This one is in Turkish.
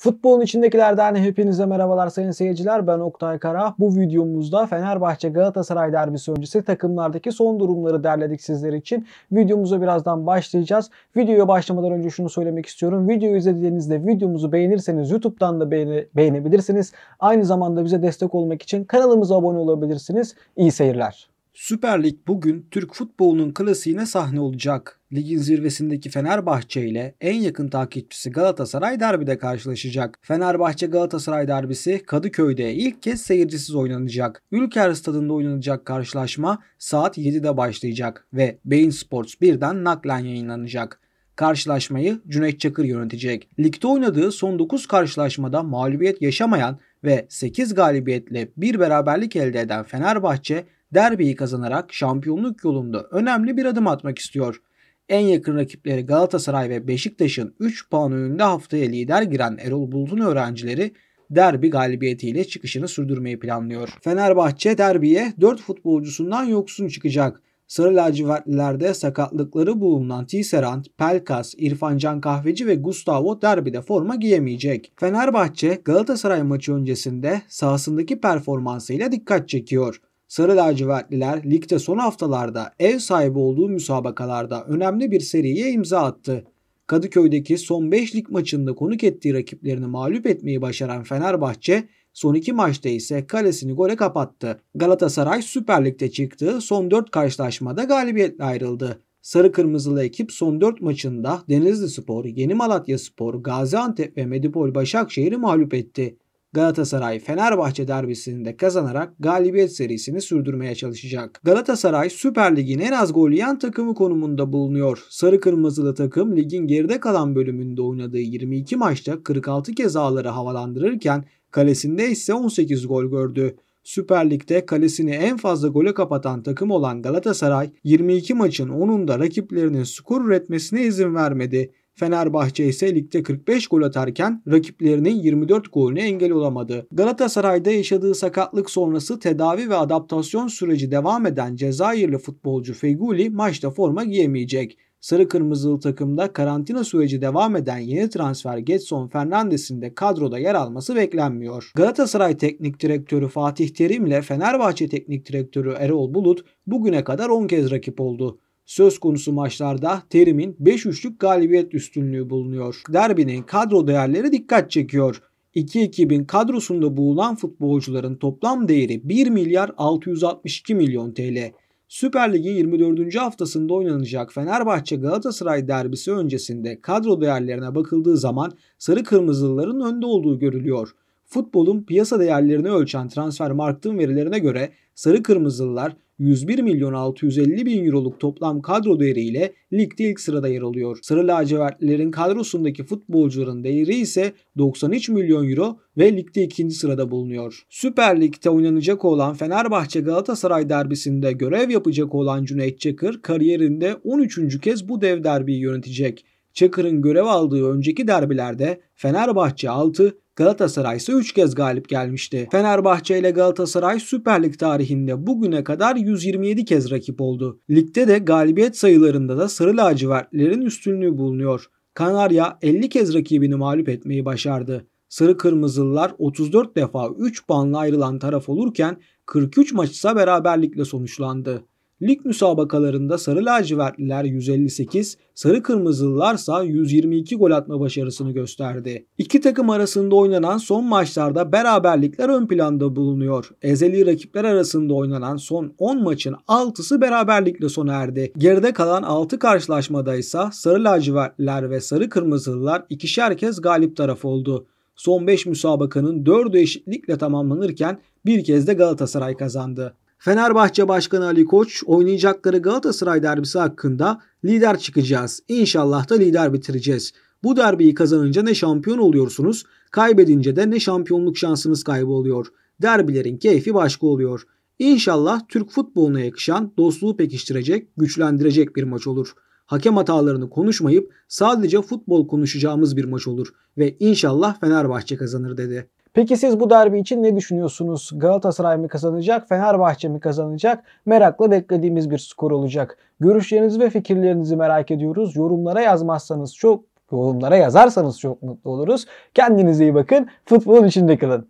Futbolun içindekilerden hepinize merhabalar sayın seyirciler. Ben Oktay Kara. Bu videomuzda Fenerbahçe Galatasaray derbisi öncesi takımlardaki son durumları derledik sizler için. Videomuza birazdan başlayacağız. Videoya başlamadan önce şunu söylemek istiyorum. Videoyu izlediğinizde videomuzu beğenirseniz YouTube'dan da beğeni, beğenebilirsiniz. Aynı zamanda bize destek olmak için kanalımıza abone olabilirsiniz. İyi seyirler. Süper Lig bugün Türk futbolunun klasiğine sahne olacak. Ligin zirvesindeki Fenerbahçe ile en yakın takipçisi Galatasaray derbide karşılaşacak. Fenerbahçe Galatasaray derbisi Kadıköy'de ilk kez seyircisiz oynanacak. Ülker Stadında oynanacak karşılaşma saat 7'de başlayacak ve Bein Sports 1'den naklen yayınlanacak. Karşılaşmayı Cüneyt Çakır yönetecek. Ligde oynadığı son 9 karşılaşmada mağlubiyet yaşamayan ve 8 galibiyetle bir beraberlik elde eden Fenerbahçe derbiyi kazanarak şampiyonluk yolunda önemli bir adım atmak istiyor. En yakın rakipleri Galatasaray ve Beşiktaş'ın 3 puan önünde haftaya lider giren Erol Bulut'un öğrencileri derbi galibiyetiyle çıkışını sürdürmeyi planlıyor. Fenerbahçe derbiye 4 futbolcusundan yoksun çıkacak. Sarı lacivertlilerde sakatlıkları bulunan Tisserand, Pelkas, İrfancan Kahveci ve Gustavo derbide forma giyemeyecek. Fenerbahçe Galatasaray maçı öncesinde sahasındaki performansıyla dikkat çekiyor. Sarı lacivertliler ligde son haftalarda ev sahibi olduğu müsabakalarda önemli bir seriye imza attı. Kadıköy'deki son 5 lig maçında konuk ettiği rakiplerini mağlup etmeyi başaran Fenerbahçe son 2 maçta ise kalesini gole kapattı. Galatasaray Süper Lig'de çıktığı son 4 karşılaşmada galibiyetle ayrıldı. Sarı Kırmızılı ekip son 4 maçında Denizli Spor, Yeni Malatya Spor, Gaziantep ve Medipol Başakşehir'i mağlup etti. Galatasaray Fenerbahçe derbisinde kazanarak galibiyet serisini sürdürmeye çalışacak. Galatasaray Süper Lig'in en az gol yiyen takımı konumunda bulunuyor. Sarı Kırmızılı takım ligin geride kalan bölümünde oynadığı 22 maçta 46 kez ağları havalandırırken kalesinde ise 18 gol gördü. Süper Lig'de kalesini en fazla gole kapatan takım olan Galatasaray 22 maçın 10'unda rakiplerinin skor üretmesine izin vermedi. Fenerbahçe ise ligde 45 gol atarken rakiplerinin 24 golüne engel olamadı. Galatasaray'da yaşadığı sakatlık sonrası tedavi ve adaptasyon süreci devam eden Cezayirli futbolcu Feguli maçta forma giyemeyecek. Sarı kırmızılı takımda karantina süreci devam eden yeni transfer Getson Fernandes'in de kadroda yer alması beklenmiyor. Galatasaray Teknik Direktörü Fatih Terim ile Fenerbahçe Teknik Direktörü Erol Bulut bugüne kadar 10 kez rakip oldu. Söz konusu maçlarda Terim'in 5-3'lük galibiyet üstünlüğü bulunuyor. Derbinin kadro değerleri dikkat çekiyor. İki ekibin kadrosunda bulunan futbolcuların toplam değeri 1 milyar 662 milyon TL. Süper Lig'in 24. haftasında oynanacak Fenerbahçe Galatasaray derbisi öncesinde kadro değerlerine bakıldığı zaman sarı kırmızılıların önde olduğu görülüyor. Futbolun piyasa değerlerini ölçen transfer marktın verilerine göre sarı kırmızılılar 101 milyon 650 bin euroluk toplam kadro değeriyle ligde ilk sırada yer alıyor. Sarı lacivertlilerin kadrosundaki futbolcuların değeri ise 93 milyon euro ve ligde ikinci sırada bulunuyor. Süper Lig'de oynanacak olan Fenerbahçe Galatasaray derbisinde görev yapacak olan Cüneyt Çakır kariyerinde 13. kez bu dev derbiyi yönetecek. Çakır'ın görev aldığı önceki derbilerde Fenerbahçe 6, Galatasaray ise 3 kez galip gelmişti. Fenerbahçe ile Galatasaray Süper Lig tarihinde bugüne kadar 127 kez rakip oldu. Ligde de galibiyet sayılarında da sarı lacivertlerin üstünlüğü bulunuyor. Kanarya 50 kez rakibini mağlup etmeyi başardı. Sarı Kırmızılılar 34 defa 3 puanla ayrılan taraf olurken 43 maç ise beraberlikle sonuçlandı. Lig müsabakalarında sarı lacivertliler 158, sarı kırmızılılarsa 122 gol atma başarısını gösterdi. İki takım arasında oynanan son maçlarda beraberlikler ön planda bulunuyor. Ezeli rakipler arasında oynanan son 10 maçın 6'sı beraberlikle sona erdi. Geride kalan 6 karşılaşmada ise sarı lacivertliler ve sarı kırmızılılar ikişer kez galip taraf oldu. Son 5 müsabakanın 4'ü eşitlikle tamamlanırken bir kez de Galatasaray kazandı. Fenerbahçe Başkanı Ali Koç oynayacakları Galatasaray derbisi hakkında lider çıkacağız. İnşallah da lider bitireceğiz. Bu derbiyi kazanınca ne şampiyon oluyorsunuz, kaybedince de ne şampiyonluk şansınız kayboluyor. Derbilerin keyfi başka oluyor. İnşallah Türk futboluna yakışan, dostluğu pekiştirecek, güçlendirecek bir maç olur. Hakem hatalarını konuşmayıp sadece futbol konuşacağımız bir maç olur ve inşallah Fenerbahçe kazanır dedi. Peki siz bu derbi için ne düşünüyorsunuz? Galatasaray mı kazanacak, Fenerbahçe mi kazanacak? Merakla beklediğimiz bir skor olacak. Görüşlerinizi ve fikirlerinizi merak ediyoruz. Yorumlara yazmazsanız çok yorumlara yazarsanız çok mutlu oluruz. Kendinize iyi bakın. Futbolun içinde kalın.